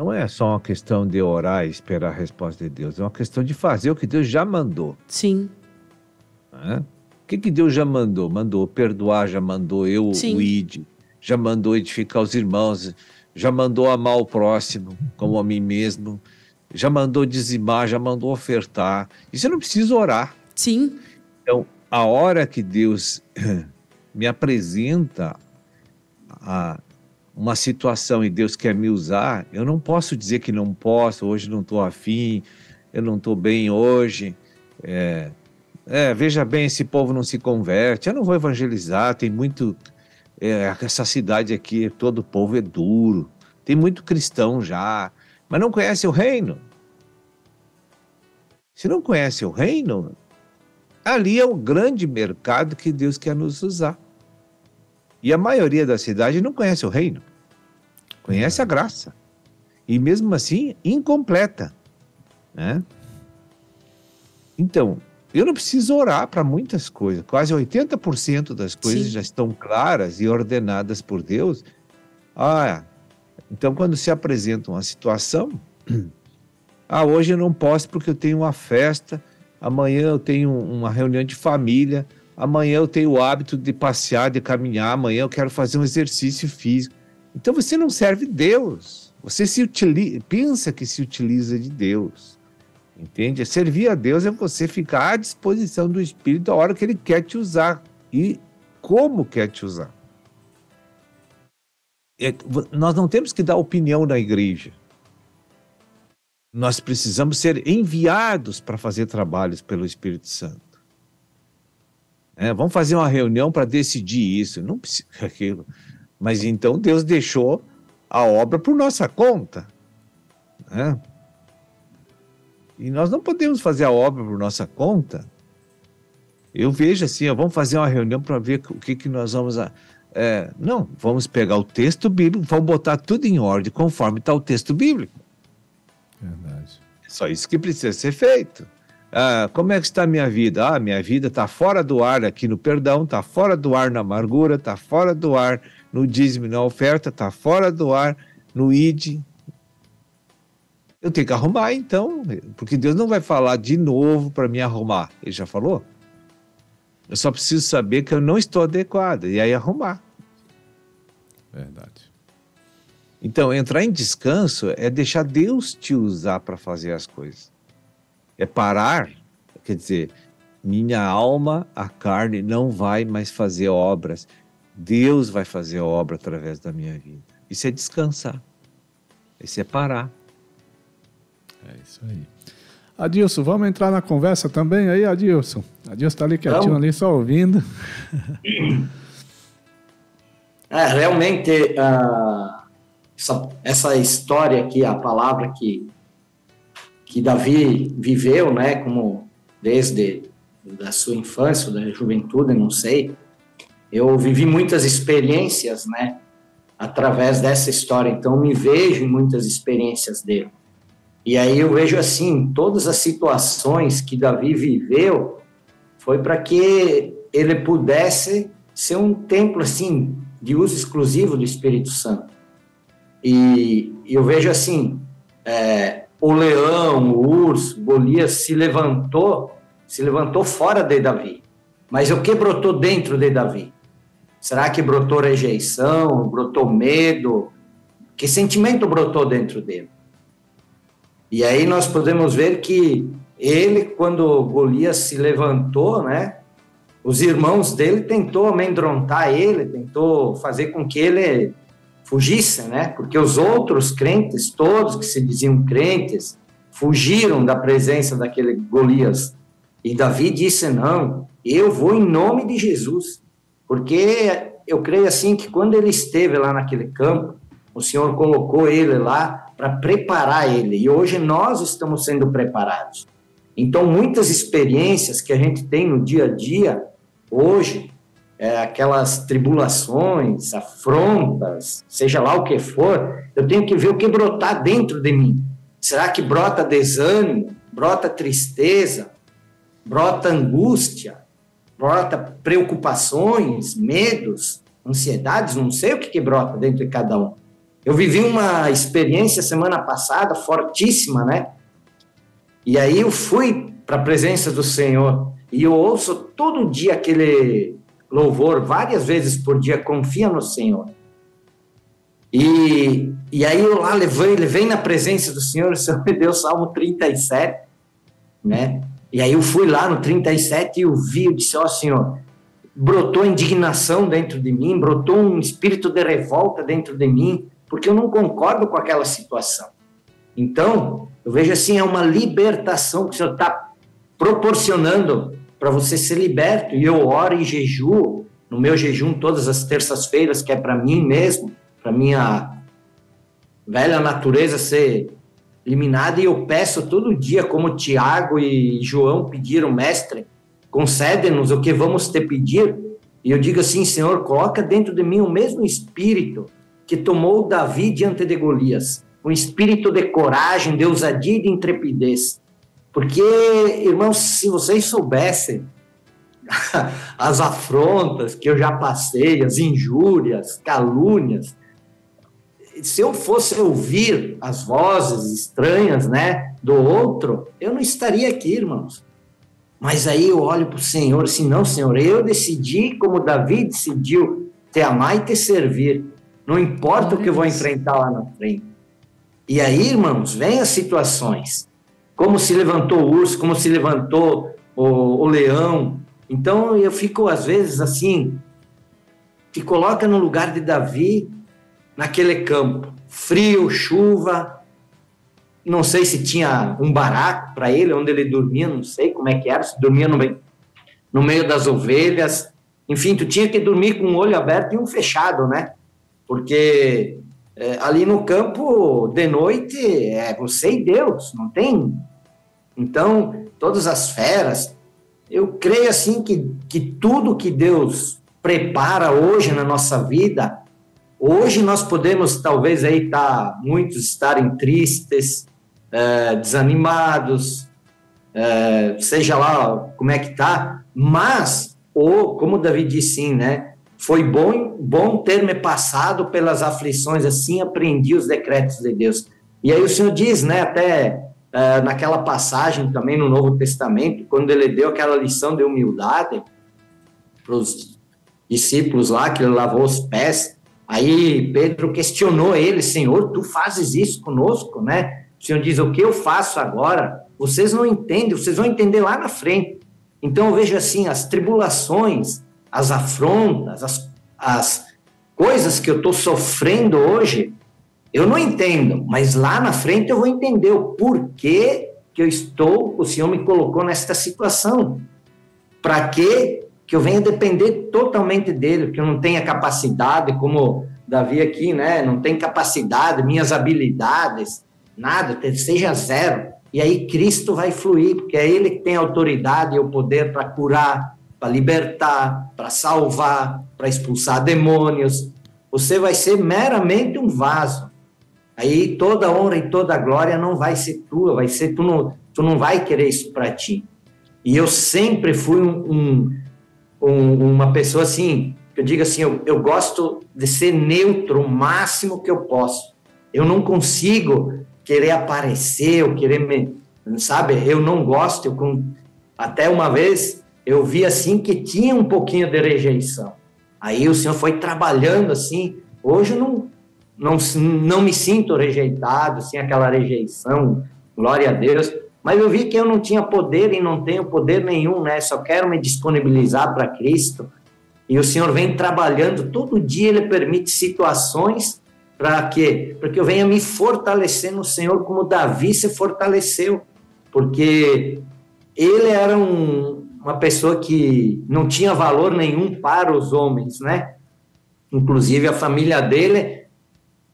não é só uma questão de orar e esperar a resposta de Deus, é uma questão de fazer o que Deus já mandou. Sim. Né? O que, que Deus já mandou? Mandou perdoar, já mandou eu, Sim. o id, já mandou edificar os irmãos, já mandou amar o próximo como a mim mesmo, já mandou dizimar, já mandou ofertar. E você não precisa orar. Sim. Então, a hora que Deus me apresenta a uma situação e Deus quer me usar, eu não posso dizer que não posso, hoje não estou afim, eu não estou bem hoje. É, é, veja bem, esse povo não se converte, eu não vou evangelizar, tem muito. É, essa cidade aqui, todo povo é duro, tem muito cristão já, mas não conhece o reino. Se não conhece o reino, ali é o grande mercado que Deus quer nos usar. E a maioria da cidade não conhece o reino, conhece a graça. E mesmo assim, incompleta. Né? Então, eu não preciso orar para muitas coisas. Quase 80% das coisas Sim. já estão claras e ordenadas por Deus. Ah, então quando se apresenta uma situação, ah, hoje eu não posso porque eu tenho uma festa amanhã eu tenho uma reunião de família, amanhã eu tenho o hábito de passear, de caminhar, amanhã eu quero fazer um exercício físico. Então você não serve Deus. Você se utiliza, pensa que se utiliza de Deus. Entende? Servir a Deus é você ficar à disposição do Espírito a hora que ele quer te usar e como quer te usar. É, nós não temos que dar opinião na igreja. Nós precisamos ser enviados para fazer trabalhos pelo Espírito Santo. É, vamos fazer uma reunião para decidir isso. Não precisa aquilo. Mas então Deus deixou a obra por nossa conta. Né? E nós não podemos fazer a obra por nossa conta. Eu vejo assim, ó, vamos fazer uma reunião para ver o que, que nós vamos. A, é, não, vamos pegar o texto bíblico, vamos botar tudo em ordem conforme está o texto bíblico. Verdade. É só isso que precisa ser feito. Ah, como é que está a minha vida? Ah, minha vida está fora do ar aqui no perdão, está fora do ar na amargura, está fora do ar no dízimo na oferta, está fora do ar no id, eu tenho que arrumar então, porque Deus não vai falar de novo para me arrumar. Ele já falou. Eu só preciso saber que eu não estou adequado e aí arrumar. Verdade. Então, entrar em descanso é deixar Deus te usar para fazer as coisas. É parar, quer dizer, minha alma, a carne, não vai mais fazer obras. Deus vai fazer a obra através da minha vida. Isso é descansar. Isso é parar. É isso aí. Adilson, vamos entrar na conversa também aí, Adilson? Adilson está ali quietinho Vamos. ali, só ouvindo. É, realmente, ah, essa, essa história aqui, a palavra que, que Davi viveu, né, como desde da sua infância, da juventude, não sei, eu vivi muitas experiências, né, através dessa história, então me vejo em muitas experiências dele. E aí eu vejo assim, todas as situações que Davi viveu foi para que ele pudesse ser um templo assim de uso exclusivo do Espírito Santo. E eu vejo assim, é, o leão, o urso, Golias se levantou, se levantou fora de Davi. Mas o que brotou dentro de Davi? Será que brotou rejeição, brotou medo? Que sentimento brotou dentro dele? E aí nós podemos ver que ele, quando Golias se levantou, né, os irmãos dele tentou amedrontar ele, tentou fazer com que ele fugisse, né? Porque os outros crentes, todos que se diziam crentes, fugiram da presença daquele Golias. E Davi disse: "Não, eu vou em nome de Jesus". Porque eu creio assim que quando ele esteve lá naquele campo, o Senhor colocou ele lá para preparar ele. E hoje nós estamos sendo preparados. Então, muitas experiências que a gente tem no dia a dia, hoje, é, aquelas tribulações, afrontas, seja lá o que for, eu tenho que ver o que brotar dentro de mim. Será que brota desânimo, brota tristeza, brota angústia, brota preocupações, medos, ansiedades? Não sei o que, que brota dentro de cada um. Eu vivi uma experiência semana passada fortíssima, né? E aí eu fui para a presença do Senhor e eu ouço todo dia aquele louvor, várias vezes por dia, confia no Senhor. E, e aí eu lá levei, levei na presença do Senhor, o Senhor me deu Salmo 37, né? E aí eu fui lá no 37 e eu vi, eu disse, ó oh, Senhor, brotou indignação dentro de mim, brotou um espírito de revolta dentro de mim, porque eu não concordo com aquela situação. Então, eu vejo assim, é uma libertação que o Senhor está proporcionando para você ser liberto. E eu oro em jejum, no meu jejum todas as terças-feiras, que é para mim mesmo, para minha velha natureza ser eliminada, e eu peço todo dia, como Tiago e João pediram, mestre, concede-nos o que vamos te pedir. E eu digo assim, Senhor, coloca dentro de mim o mesmo espírito que tomou Davi diante de Golias, um espírito de coragem, de ousadia e de intrepidez. Porque, irmãos, se vocês soubessem as afrontas que eu já passei, as injúrias, calúnias, se eu fosse ouvir as vozes estranhas, né, do outro, eu não estaria aqui, irmãos. Mas aí eu olho para o Senhor assim, não, Senhor, eu decidi, como Davi decidiu, te amar e te servir. Não importa o que eu vou enfrentar lá na frente. E aí, irmãos, vem as situações. Como se levantou o urso, como se levantou o, o leão. Então eu fico, às vezes, assim, te coloca no lugar de Davi, naquele campo. Frio, chuva, não sei se tinha um baraco para ele, onde ele dormia, não sei como é que era, se dormia no meio, no meio das ovelhas. Enfim, tu tinha que dormir com um olho aberto e um fechado, né? Porque é, ali no campo, de noite, é você e Deus, não tem? Então, todas as feras, eu creio assim que, que tudo que Deus prepara hoje na nossa vida, hoje nós podemos talvez aí tá, muitos estarem tristes, é, desanimados, é, seja lá como é que tá, mas, ou, como Davi disse sim, né, foi bom, bom ter me passado pelas aflições, assim aprendi os decretos de Deus. E aí o Senhor diz, né, até é, naquela passagem também no Novo Testamento, quando ele deu aquela lição de humildade para os discípulos lá, que ele lavou os pés, aí Pedro questionou ele, Senhor, tu fazes isso conosco, né? O Senhor diz: O que eu faço agora, vocês não entendem, vocês vão entender lá na frente. Então eu vejo assim: as tribulações, as afrontas, as, as coisas que eu estou sofrendo hoje, eu não entendo, mas lá na frente eu vou entender o porquê que eu estou, o Senhor me colocou nesta situação. Para que que eu venha depender totalmente dele, que eu não tenha capacidade, como Davi aqui, né? Não tem capacidade, minhas habilidades, nada, seja zero. E aí Cristo vai fluir, porque é Ele que tem a autoridade e o poder para curar, para libertar, para salvar, para expulsar demônios. Você vai ser meramente um vaso. Aí toda honra e toda glória não vai ser tua, vai ser tu não, tu não vai querer isso para ti. E eu sempre fui um, um, um, uma pessoa assim, que eu digo assim, eu, eu gosto de ser neutro o máximo que eu posso. Eu não consigo querer aparecer, ou querer me, sabe? Eu não gosto. Eu, com, até uma vez eu vi assim que tinha um pouquinho de rejeição. Aí o Senhor foi trabalhando assim. Hoje eu não, não, não me sinto rejeitado, sem aquela rejeição, glória a Deus. Mas eu vi que eu não tinha poder e não tenho poder nenhum, né? Só quero me disponibilizar para Cristo. E o Senhor vem trabalhando, todo dia Ele permite situações para quê? Para que eu venha me fortalecer no Senhor como Davi se fortaleceu. Porque ele era um, uma pessoa que não tinha valor nenhum para os homens, né? Inclusive a família dele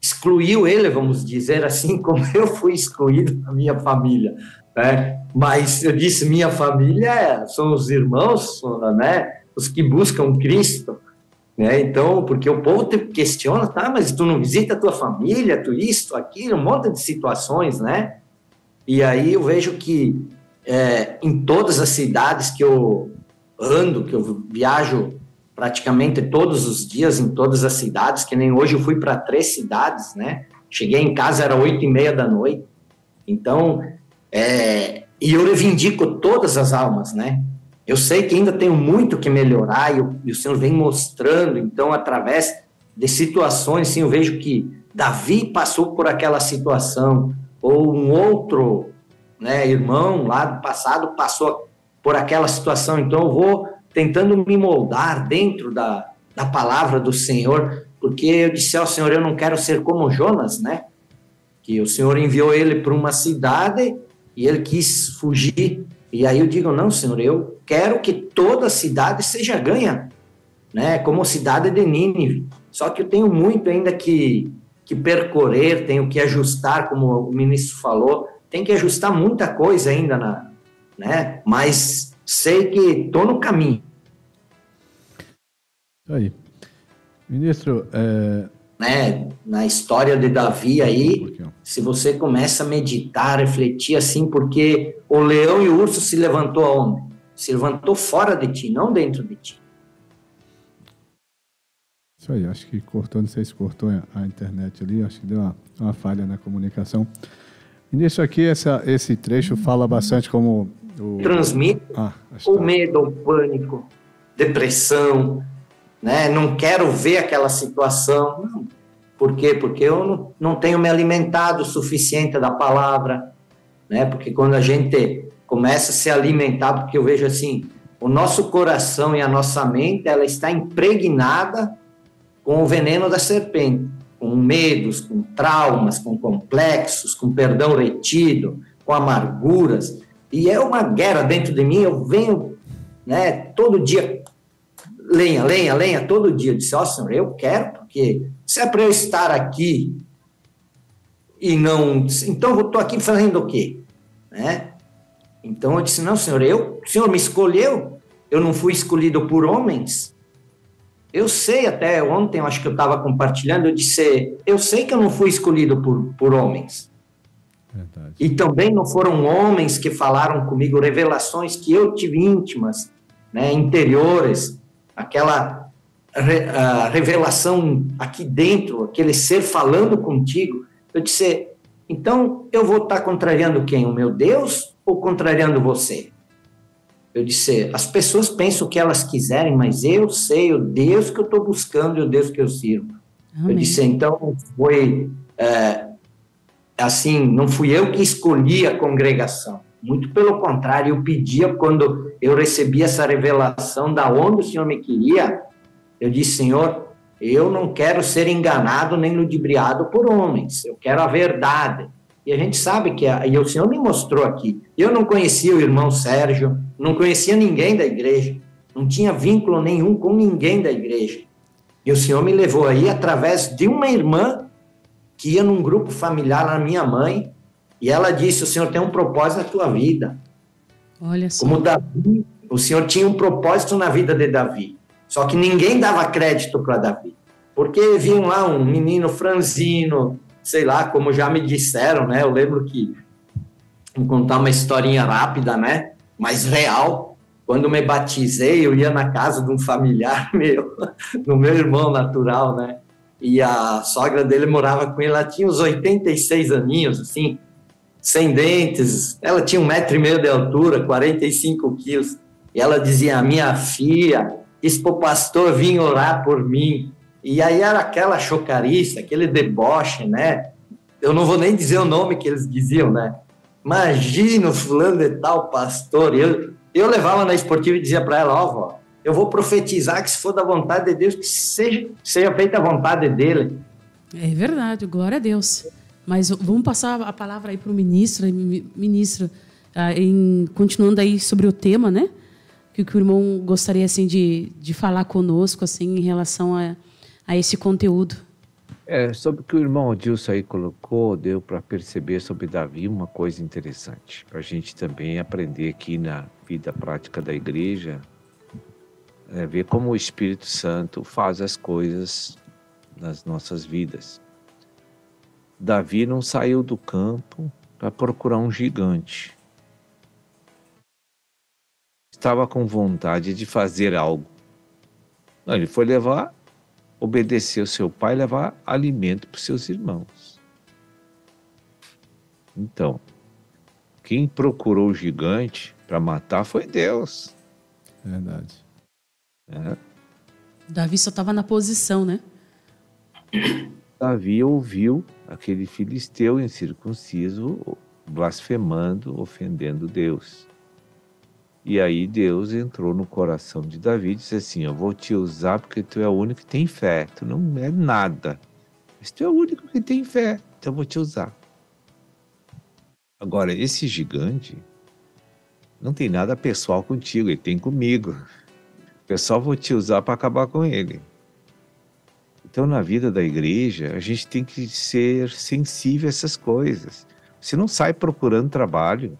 excluiu ele, vamos dizer assim, como eu fui excluído da minha família, né? Mas eu disse minha família são os irmãos, né? Os que buscam Cristo. Né? Então, porque o povo te questiona, tá, mas tu não visita a tua família, tu isso, aquilo, um monte de situações, né? E aí eu vejo que é, em todas as cidades que eu ando, que eu viajo praticamente todos os dias em todas as cidades, que nem hoje eu fui para três cidades, né? Cheguei em casa, era oito e meia da noite. Então, é, e eu reivindico todas as almas, né? Eu sei que ainda tenho muito que melhorar e o, e o Senhor vem mostrando, então, através de situações, sim, eu vejo que Davi passou por aquela situação, ou um outro né, irmão lá do passado passou por aquela situação, então eu vou tentando me moldar dentro da, da palavra do Senhor, porque eu disse ao Senhor, eu não quero ser como Jonas, né? Que o Senhor enviou ele para uma cidade e ele quis fugir e aí eu digo, não, Senhor, eu quero que toda cidade seja ganha, né? Como a cidade de Nínive. Só que eu tenho muito ainda que, que percorrer, tenho que ajustar, como o ministro falou, tem que ajustar muita coisa ainda, na, né? Mas sei que estou no caminho. Aí. Ministro, é, né, na história de Davi aí, se você começa a meditar, refletir assim, porque o leão e o urso se levantou aonde? Se levantou fora de ti, não dentro de ti. Isso aí, acho que cortou, não sei se cortou a internet ali, acho que deu uma, uma falha na comunicação. Nisso aqui, essa, esse trecho fala bastante, como O... transmito Ah, o medo, o pânico, depressão, né? Não quero ver aquela situação. Não. Por quê? Porque eu não, não tenho me alimentado o suficiente da palavra, né? Porque quando a gente começa a se alimentar, porque eu vejo assim, o nosso coração e a nossa mente, ela está impregnada com o veneno da serpente, com medos, com traumas, com complexos, com perdão retido, com amarguras, e é uma guerra dentro de mim, eu venho, né, todo dia lenha, lenha, lenha, todo dia. Eu disse, ó oh, Senhor, eu quero, porque se é para eu estar aqui e não. Então eu estou aqui fazendo o quê? Né? Então eu disse, não, Senhor, eu, o Senhor me escolheu, eu não fui escolhido por homens. Eu sei, até ontem, acho que eu estava compartilhando, eu disse, eu sei que eu não fui escolhido por, por homens. Verdade. E também não foram homens que falaram comigo revelações que eu tive íntimas, né, interiores, aquela re, revelação aqui dentro, aquele ser falando contigo, eu disse, então eu vou estar contrariando quem? O meu Deus ou contrariando você? Eu disse, as pessoas pensam o que elas quiserem, mas eu sei o Deus que eu estou buscando e o Deus que eu sirvo. Amém. Eu disse, então foi é, assim, não fui eu que escolhi a congregação. Muito pelo contrário, eu pedia quando eu recebi essa revelação da onde o Senhor me queria, eu disse, Senhor, eu não quero ser enganado nem ludibriado por homens, eu quero a verdade. E a gente sabe que, a, e o Senhor me mostrou aqui, eu não conhecia o irmão Sérgio, não conhecia ninguém da igreja, não tinha vínculo nenhum com ninguém da igreja. E o Senhor me levou aí através de uma irmã que ia num grupo familiar na minha mãe, e ela disse: O Senhor tem um propósito na tua vida. Olha só. Como Davi, o Senhor tinha um propósito na vida de Davi. Só que ninguém dava crédito para Davi. Porque viam lá um menino franzino, sei lá, como já me disseram, né? Eu lembro que, vou contar uma historinha rápida, né? Mas real. Quando me batizei, eu ia na casa de um familiar meu, do meu irmão natural, né? E a sogra dele morava com ele, ela tinha uns 86 aninhos, assim, sem dentes. Ela tinha um metro e meio de altura, 45 quilos. E ela dizia: Minha filha, disse para o pastor vir orar por mim. E aí era aquela chocarista, aquele deboche, né? Eu não vou nem dizer o nome que eles diziam, né? Imagina o fulano de tal pastor. Eu, eu levava na esportiva e dizia para ela: Ó, vó, eu vou profetizar que se for da vontade de Deus, que seja, seja feita a vontade dele. É verdade, glória a Deus. Mas vamos passar a palavra aí para o ministro, ministro, ah, em, continuando aí sobre o tema, né? Que, que o irmão gostaria assim de, de falar conosco assim em relação a, a esse conteúdo. É, sobre o que o irmão Adilson aí colocou, deu para perceber sobre Davi uma coisa interessante, para a gente também aprender aqui na vida prática da igreja, é, ver como o Espírito Santo faz as coisas nas nossas vidas. Davi não saiu do campo para procurar um gigante. Estava com vontade de fazer algo. Não, ele foi levar, obedecer o seu pai, levar alimento para os seus irmãos. Então, quem procurou o gigante para matar foi Deus. Verdade. É. Davi só estava na posição, né? Davi ouviu aquele filisteu incircunciso blasfemando, ofendendo Deus. E aí Deus entrou no coração de Davi e disse assim: Eu vou te usar porque tu é o único que tem fé. Tu não é nada. Mas tu é o único que tem fé. Então eu vou te usar. Agora, esse gigante não tem nada pessoal contigo, ele tem comigo. Eu só vou te usar para acabar com ele. Então, na vida da igreja, a gente tem que ser sensível a essas coisas. Você não sai procurando trabalho.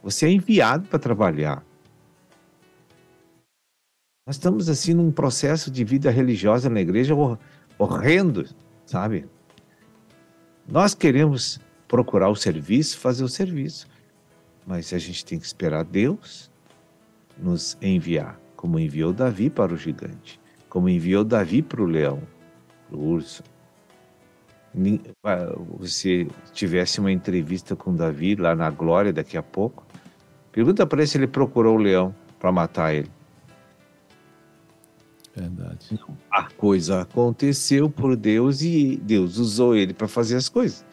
Você é enviado para trabalhar. Nós estamos assim num processo de vida religiosa na igreja horrendo, sabe? Nós queremos procurar o serviço, fazer o serviço, mas a gente tem que esperar Deus nos enviar, como enviou Davi para o gigante como enviou Davi para o leão, para o urso. Você tivesse uma entrevista com Davi lá na Glória daqui a pouco, Pergunta para ele se ele procurou o leão para matar ele. Verdade. A coisa aconteceu por Deus e Deus usou ele para fazer as coisas.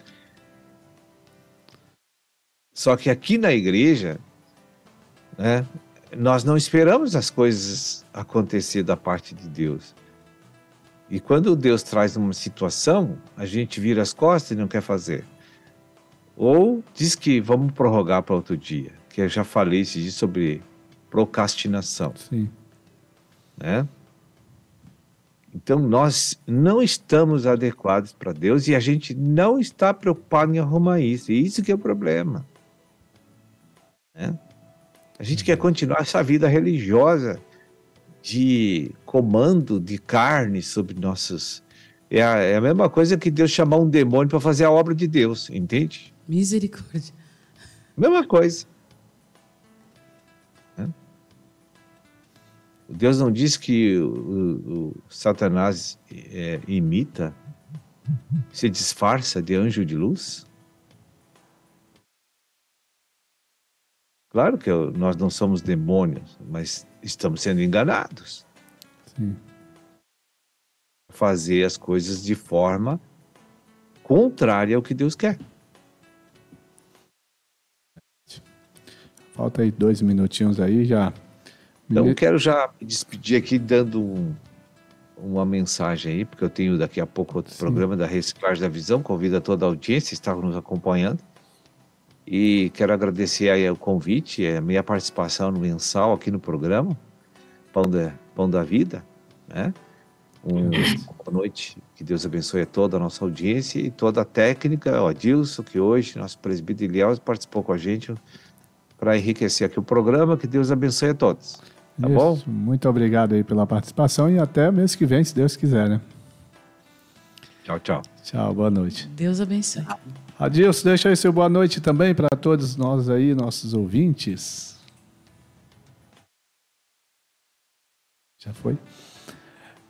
Só que aqui na igreja, né, nós não esperamos as coisas acontecer da parte de Deus. E quando Deus traz uma situação, a gente vira as costas e não quer fazer. Ou diz que vamos prorrogar para outro dia, que eu já falei esse dia sobre procrastinação. Sim. Né? Então nós não estamos adequados para Deus e a gente não está preocupado em arrumar isso. E isso que é o problema. Né? A gente quer continuar essa vida religiosa de comando de carne sobre nossos. É a, é a mesma coisa que Deus chamar um demônio para fazer a obra de Deus, entende? Misericórdia. Mesma coisa. Né? Deus não diz que o, o, Satanás é, imita, se disfarça de anjo de luz? Claro que eu, nós não somos demônios, mas estamos sendo enganados. Sim. Fazer as coisas de forma contrária ao que Deus quer. Falta aí dois minutinhos aí já. Então quero já me despedir aqui dando um, uma mensagem aí, porque eu tenho daqui a pouco outro Sim. programa da Reciclagem da Visão, convido a toda a audiência a estar nos acompanhando. E quero agradecer aí o convite, a minha participação no mensal aqui no programa, Pão da, Pão da Vida, né? Um, boa noite, que Deus abençoe a toda a nossa audiência e toda a técnica, o Adilson, que hoje, nosso presbítero Eliel, participou com a gente para enriquecer aqui o programa, que Deus abençoe a todos. Tá Isso, bom? Muito obrigado aí pela participação e até mês que vem, se Deus quiser, né? Tchau, tchau. Tchau, boa noite. Deus abençoe. Adilson, deixa aí seu boa noite também para todos nós aí, nossos ouvintes. Já foi?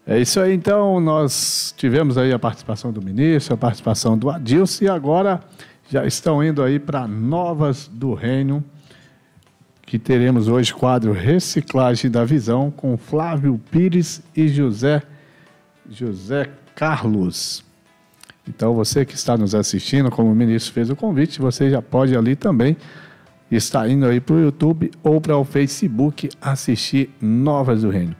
É isso aí, então. Nós tivemos aí a participação do ministro, a participação do Adilson e agora já estão indo aí para Novas do Reino, que teremos hoje quadro Reciclagem da Visão com Flávio Pires e José José Carlos. Então, você que está nos assistindo, como o ministro fez o convite, você já pode ali também estar indo aí para o YouTube ou para o Facebook assistir Novas do Reino.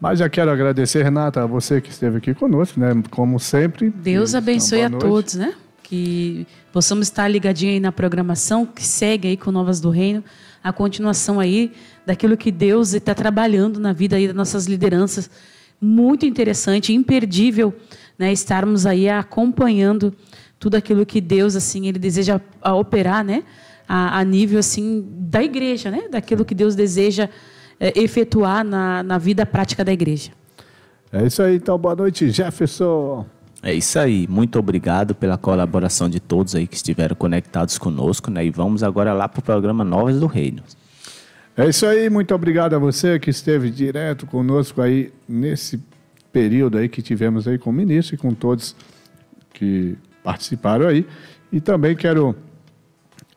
Mas já quero agradecer, Renata, a você que esteve aqui conosco, né? Como sempre. Deus abençoe a todos, né? Que possamos estar ligadinho aí na programação que segue aí com Novas do Reino, a continuação aí daquilo que Deus está trabalhando na vida aí das nossas lideranças. Muito interessante, imperdível, né? Estarmos aí acompanhando tudo aquilo que Deus assim ele deseja operar, né? A, a nível assim da igreja, né? Daquilo que Deus deseja é, efetuar na, na vida prática da igreja. É isso aí, então boa noite, Jefferson. É isso aí, muito obrigado pela colaboração de todos aí que estiveram conectados conosco, né? E vamos agora lá para o programa Novas do Reino. É isso aí, muito obrigado a você que esteve direto conosco aí nesse período aí que tivemos aí com o ministro e com todos que participaram aí. E também quero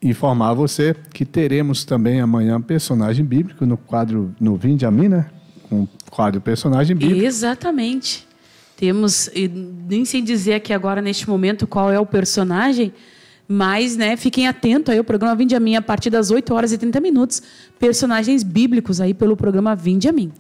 informar você que teremos também amanhã personagem bíblico no quadro no Vinde a mim, né? Com o quadro personagem bíblico. Exatamente. Temos, nem sei dizer aqui agora neste momento qual é o personagem, mas né, fiquem atentos aí, o programa Vinde a Mim, a partir das 8 horas e 30 minutos, personagens bíblicos aí pelo programa Vinde a Mim.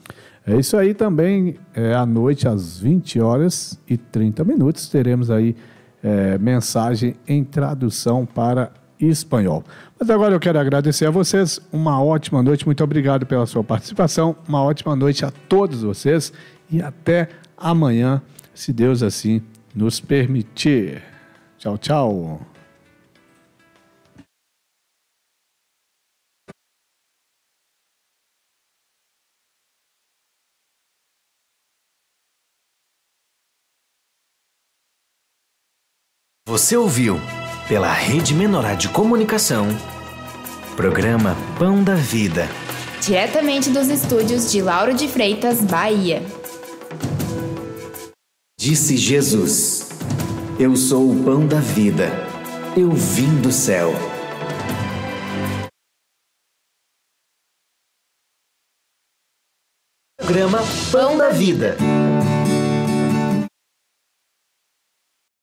É isso aí também, é, à noite, às 20 horas e 30 minutos, teremos aí é, mensagem em tradução para espanhol. Mas agora eu quero agradecer a vocês, uma ótima noite, muito obrigado pela sua participação, uma ótima noite a todos vocês e até amanhã, se Deus assim nos permitir. Tchau, tchau. Você ouviu, pela Rede Menorá de Comunicação, programa Pão da Vida. Diretamente dos estúdios de Lauro de Freitas, Bahia. Disse Jesus: Eu sou o pão da vida. Eu vim do céu. Programa Pão da Vida.